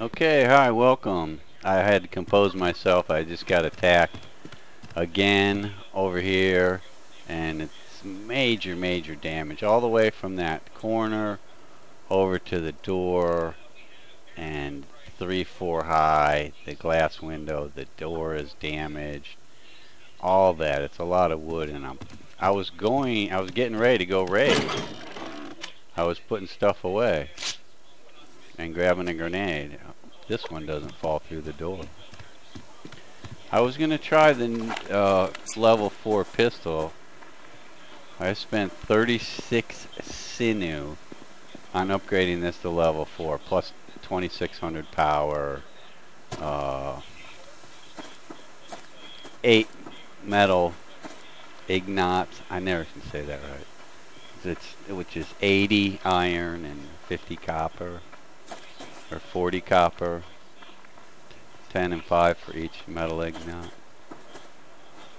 Okay, hi, welcome. I had to compose myself. I just got attacked again over here and it's major, major damage all the way from that corner over to the door and three, four high, the glass window, the door is damaged, all that. It's a lot of wood and I'm, I was going, I was getting ready to go raid. I was putting stuff away and grabbing a grenade. This one doesn't fall through the door. I was going to try the uh, level 4 pistol. I spent 36 sinew on upgrading this to level 4 plus 2600 power uh, 8 metal ignat I never can say that right it's which is 80 iron and 50 copper or 40 copper 10 and 5 for each metal ignat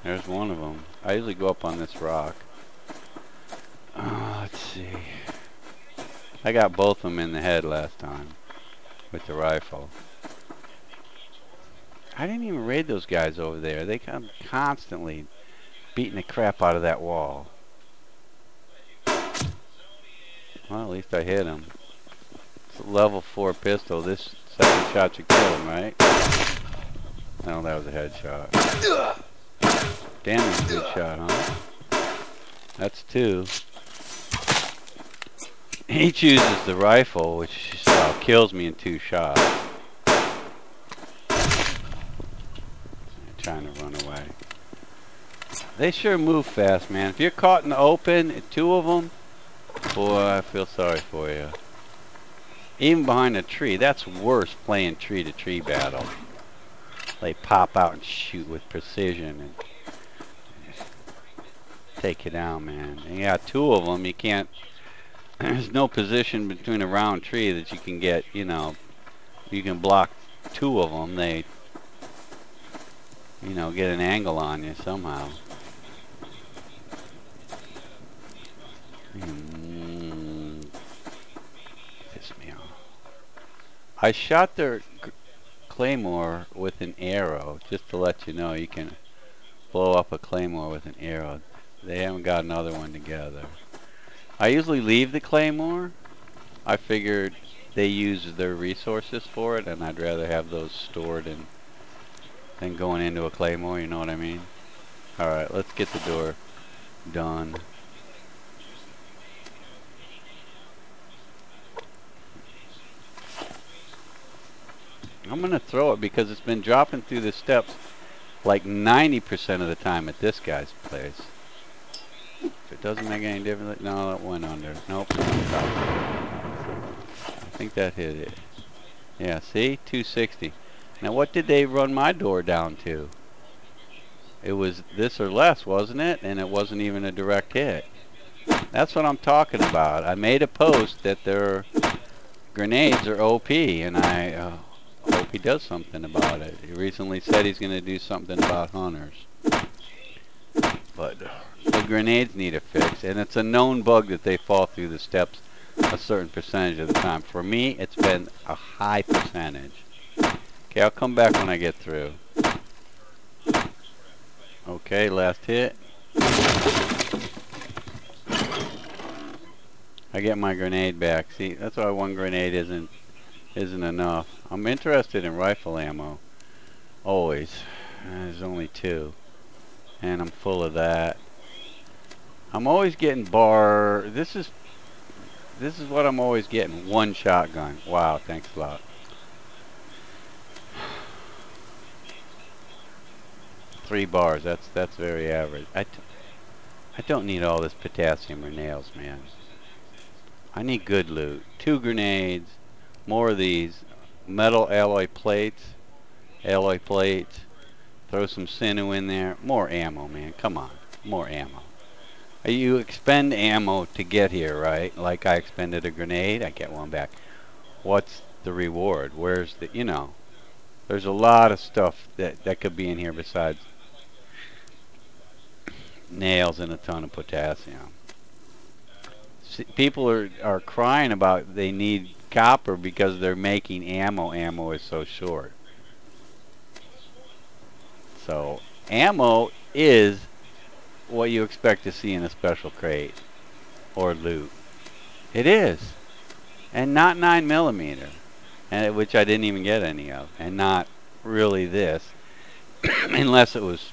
there's one of them I usually go up on this rock. Uh, let's see. I got both of them in the head last time with the rifle. I didn't even raid those guys over there. They come constantly beating the crap out of that wall. Well at least I hit him level 4 pistol. This second shot should kill him, right? No, that was a headshot. Damn, that's a good shot, huh? That's two. He chooses the rifle, which uh, kills me in two shots. Trying to run away. They sure move fast, man. If you're caught in the open, two of them, boy, I feel sorry for you. Even behind a tree. That's worse playing tree to tree battle. They pop out and shoot with precision and take you down, man. And you got two of them. You can't. There's no position between a round tree that you can get. You know, you can block two of them. They, you know, get an angle on you somehow. Hmm. I shot their claymore with an arrow, just to let you know you can blow up a claymore with an arrow. They haven't got another one together. I usually leave the claymore. I figured they use their resources for it, and I'd rather have those stored and than going into a claymore, you know what I mean? Alright, let's get the door done. I'm going to throw it because it's been dropping through the steps like 90% of the time at this guy's place. If it doesn't make any difference, no, that went under. Nope. I think that hit it. Yeah, see? 260. Now what did they run my door down to? It was this or less, wasn't it? And it wasn't even a direct hit. That's what I'm talking about. I made a post that their grenades are OP, and I... Uh, hope he does something about it. He recently said he's going to do something about hunters. But uh, the grenades need a fix, and it's a known bug that they fall through the steps a certain percentage of the time. For me, it's been a high percentage. Okay, I'll come back when I get through. Okay, last hit. I get my grenade back. See, that's why one grenade isn't isn't enough. I'm interested in rifle ammo. Always. There's only two. And I'm full of that. I'm always getting bar... This is... This is what I'm always getting. One shotgun. Wow, thanks a lot. Three bars. That's that's very average. I t I don't need all this potassium or nails, man. I need good loot. Two grenades more of these metal alloy plates alloy plates. Throw some sinew in there. More ammo man. Come on. More ammo. Uh, you expend ammo to get here right? Like I expended a grenade I get one back. What's the reward? Where's the you know there's a lot of stuff that that could be in here besides nails and a ton of potassium. People are are crying about they need copper because they're making ammo. Ammo is so short. So ammo is what you expect to see in a special crate or loot. It is. And not 9 millimeter, and which I didn't even get any of. And not really this, unless it was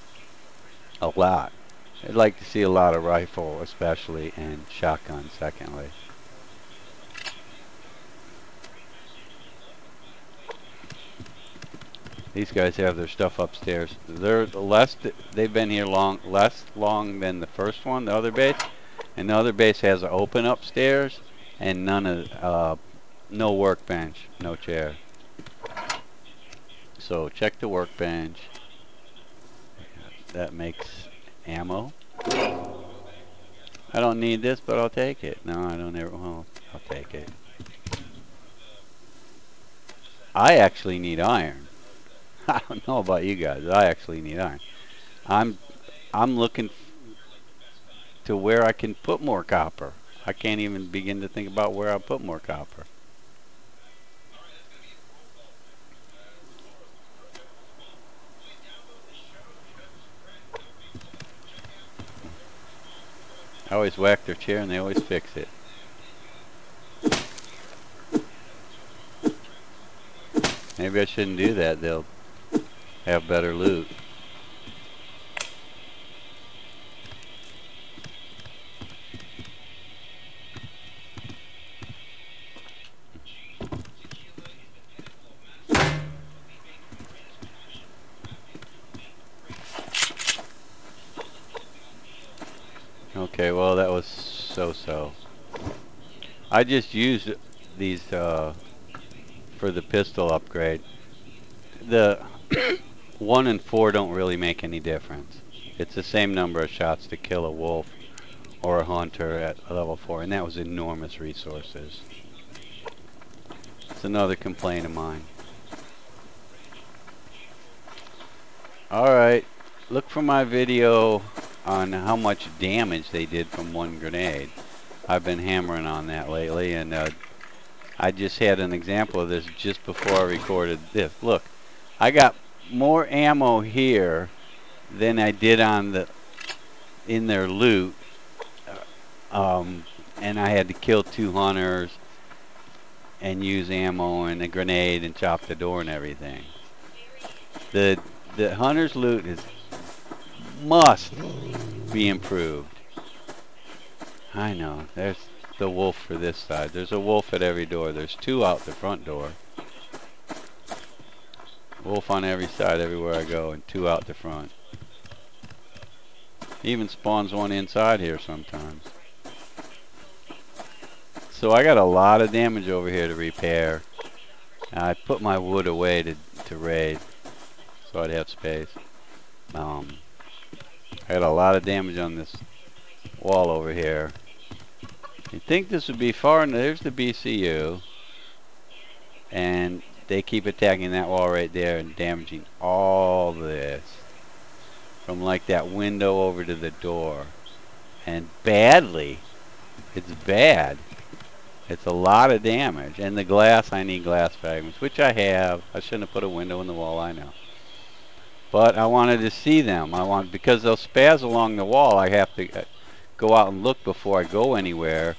a lot. I'd like to see a lot of rifle, especially, and shotgun, secondly. These guys have their stuff upstairs. They're less. They've been here long, less long than the first one, the other base, and the other base has an open upstairs, and none of, uh, no workbench, no chair. So check the workbench. That makes ammo. I don't need this, but I'll take it. No, I don't ever. Well, I'll take it. I actually need iron. I don't know about you guys. I actually need iron. I'm I'm looking to where I can put more copper. I can't even begin to think about where I'll put more copper. I always whack their chair and they always fix it. Maybe I shouldn't do that. They'll have better loot. Okay, well that was so-so. I just used these uh, for the pistol upgrade. The 1 and 4 don't really make any difference. It's the same number of shots to kill a wolf or a hunter at level 4, and that was enormous resources. It's another complaint of mine. Alright, look for my video on how much damage they did from one grenade. I've been hammering on that lately, and uh, I just had an example of this just before I recorded this. Look, I got more ammo here than I did on the in their loot. Um, and I had to kill two hunters and use ammo and a grenade and chop the door and everything. The the hunter's loot is must be improved. I know. There's the wolf for this side. There's a wolf at every door. There's two out the front door. Wolf on every side everywhere I go and two out the front. Even spawns one inside here sometimes. So I got a lot of damage over here to repair. I put my wood away to, to raid so I'd have space. Um, I got a lot of damage on this wall over here. You'd think this would be far, enough. there's the BCU. And they keep attacking that wall right there and damaging all this. From like that window over to the door. And badly. It's bad. It's a lot of damage. And the glass, I need glass fragments, which I have. I shouldn't have put a window in the wall, I know. But I wanted to see them. I want because they'll spaz along the wall. I have to uh, go out and look before I go anywhere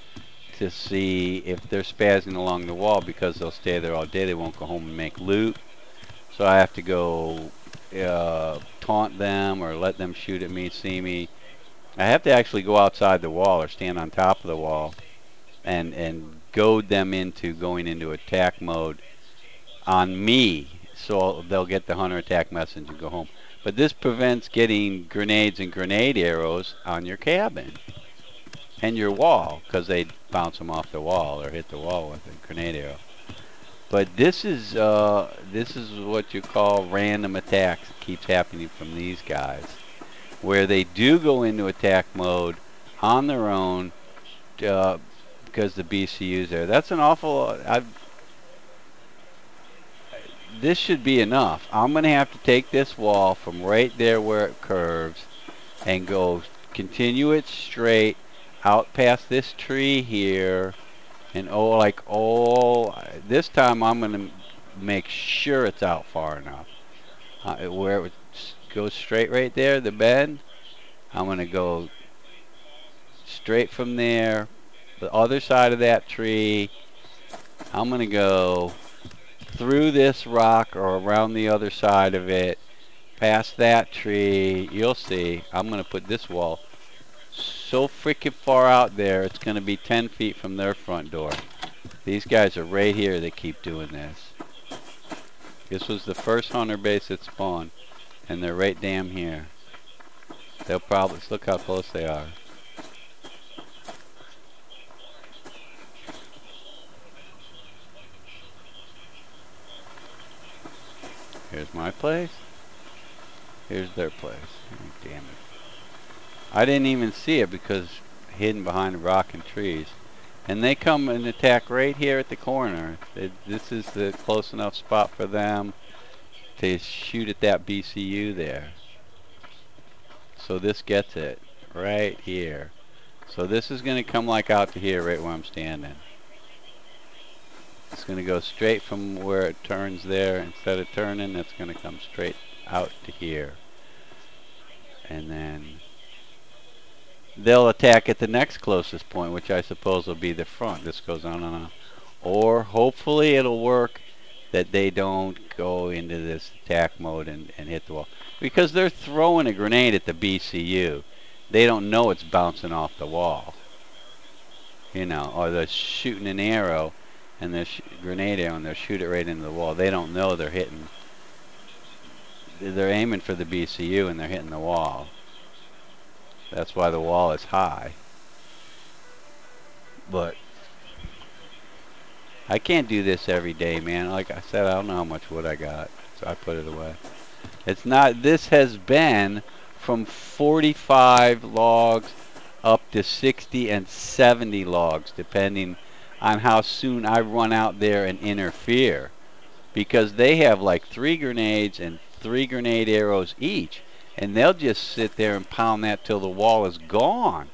to see if they're spazzing along the wall because they'll stay there all day. They won't go home and make loot. So I have to go uh, taunt them or let them shoot at me, see me. I have to actually go outside the wall or stand on top of the wall and and goad them into going into attack mode on me so they'll get the hunter attack message and go home. But this prevents getting grenades and grenade arrows on your cabin and your wall because they bounce them off the wall or hit the wall with a grenade. But this is uh, this is what you call random attacks keeps happening from these guys, where they do go into attack mode on their own uh, because the BCU's there. That's an awful. I've this should be enough. I'm going to have to take this wall from right there where it curves and go continue it straight out past this tree here And oh, like, oh, this time I'm to make sure it's out far enough. Uh, where it goes straight right there, the bend, I'm to go straight from there, the other side of that tree. I'm to go through this rock or around the other side of it, past that tree. You'll see. I'm to put this wall so freaking far out there, it's going to be 10 feet from their front door. These guys are right here They keep doing this. This was the first hunter base that spawned, and they're right damn here. They'll probably, look how close they are. Here's my place. Here's their place. damn it. I didn't even see it because hidden behind rock and trees. And they come and attack right here at the corner. It, this is the close enough spot for them to shoot at that BCU there. So this gets it right here. So this is going to come like out to here right where I'm standing. It's going to go straight from where it turns there. Instead of turning, it's going to come straight out to here. And then they'll attack at the next closest point, which I suppose will be the front. This goes on and on. Or hopefully it'll work that they don't go into this attack mode and, and hit the wall. Because they're throwing a grenade at the BCU. They don't know it's bouncing off the wall. You know, or they're shooting an arrow and they're grenade arrow and they'll shoot it right into the wall. They don't know they're hitting. They're aiming for the BCU and they're hitting the wall. That's why the wall is high. But I can't do this every day, man. Like I said, I don't know how much wood I got, so I put it away. It's not, this has been from 45 logs up to 60 and 70 logs, depending on how soon I run out there and interfere. Because they have like three grenades and three grenade arrows each and they'll just sit there and pound that till the wall is gone.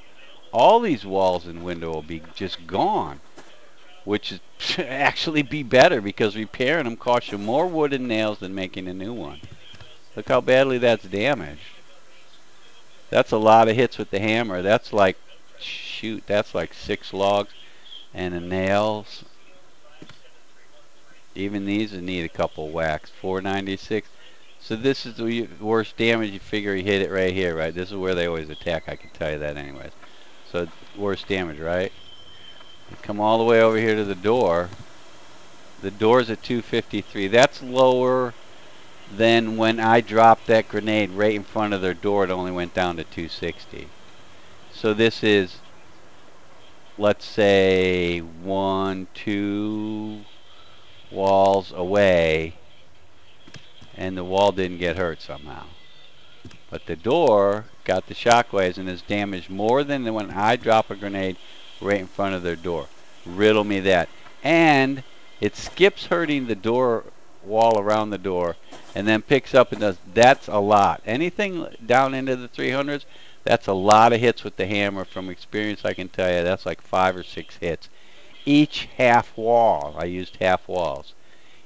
All these walls and window will be just gone, which is actually be better because repairing them costs you more wood and nails than making a new one. Look how badly that's damaged. That's a lot of hits with the hammer. That's like, shoot, that's like six logs and the nails. Even these would need a couple whacks. 496. So this is the worst damage. You figure he hit it right here, right? This is where they always attack. I can tell you that anyways. So worst damage, right? You come all the way over here to the door. The door's at 253. That's lower than when I dropped that grenade right in front of their door. It only went down to 260. So this is, let's say, one, two walls away and the wall didn't get hurt somehow. But the door got the shockwaves and is damaged more than when I drop a grenade right in front of their door. Riddle me that. And it skips hurting the door wall around the door and then picks up and does that's a lot. Anything down into the 300s, that's a lot of hits with the hammer. From experience, I can tell you that's like five or six hits. Each half wall, I used half walls.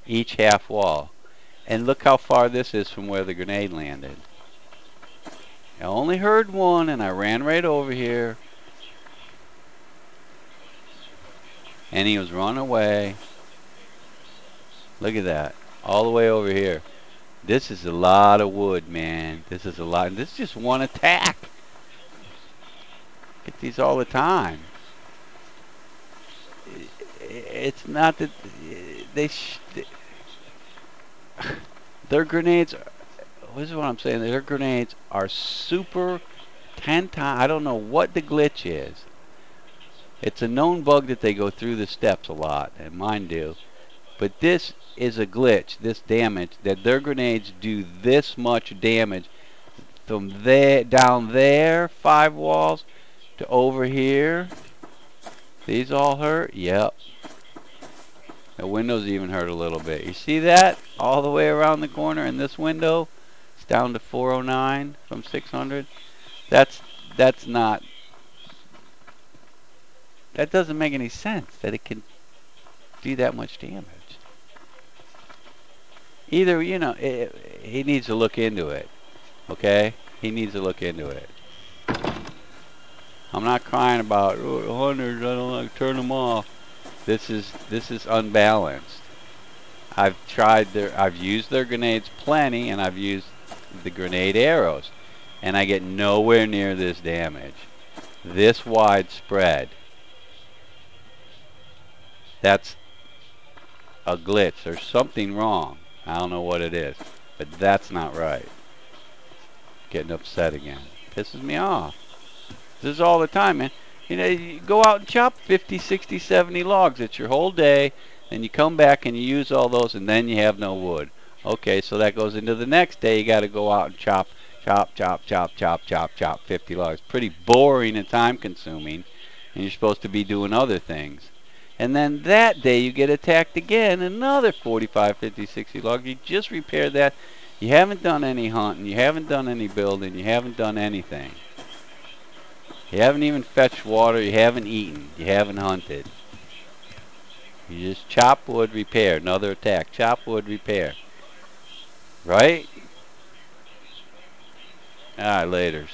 Each half wall. And look how far this is from where the grenade landed. I only heard one and I ran right over here. And he was running away. Look at that. All the way over here. This is a lot of wood, man. This is a lot. This is just one attack. Get these all the time. It's not that they their grenades, this is what I'm saying, their grenades are super 10 times, I don't know what the glitch is. It's a known bug that they go through the steps a lot, and mine do. But this is a glitch, this damage, that their grenades do this much damage from there down there, five walls, to over here. These all hurt? Yep. The windows even hurt a little bit. You see that? All the way around the corner in this window. It's down to 409 from 600. That's that's not That doesn't make any sense that it can do that much damage. Either, you know, it, he needs to look into it. Okay? He needs to look into it. I'm not crying about oh, hunters. I don't like turn them off. This is this is unbalanced. I've tried their I've used their grenades plenty and I've used the grenade arrows and I get nowhere near this damage. This widespread. That's a glitch. There's something wrong. I don't know what it is. But that's not right. Getting upset again. Pisses me off. This is all the time, man. You know, you go out and chop 50, 60, 70 logs. It's your whole day. And you come back and you use all those and then you have no wood. Okay, so that goes into the next day. You got to go out and chop, chop, chop, chop, chop, chop, chop 50 logs. Pretty boring and time consuming. And you're supposed to be doing other things. And then that day you get attacked again, another 45, 50, 60 logs. You just repaired that. You haven't done any hunting. You haven't done any building. You haven't done anything. You haven't even fetched water. You haven't eaten. You haven't hunted. You just chop wood, repair. Another attack. Chop wood, repair. Right? Alright, laters.